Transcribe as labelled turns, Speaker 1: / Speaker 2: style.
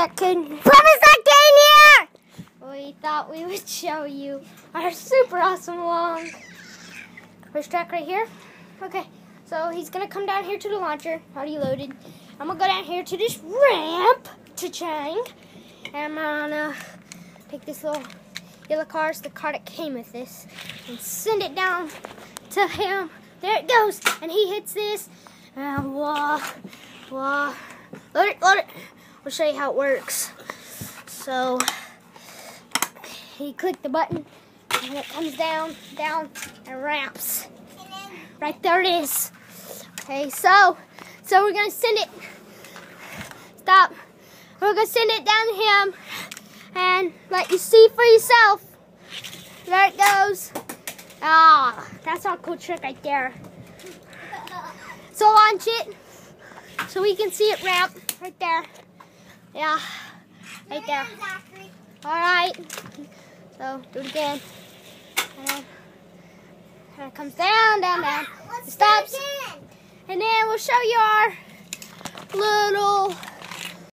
Speaker 1: is that game here?
Speaker 2: We thought we would show you our super awesome long push track right here. Okay, so he's gonna come down here to the launcher, already loaded. I'm gonna go down here to this ramp to Chang. And I'm gonna take this little yellow car, it's the car that came with this, and send it down to him. There it goes, and he hits this, and wah, wah. Load it, load it. We'll show you how it works. So, he clicked the button, and it comes down, down, and wraps. Right there it is. Okay, so, so we're gonna send it. Stop. We're gonna send it down to him, and let you see for yourself. There it goes. Ah, that's our cool trick right there. So launch it, so we can see it wrap right there. Yeah, right there. All right. So do it again. And then, and it comes down, down, down. It stops. And then we'll show you our little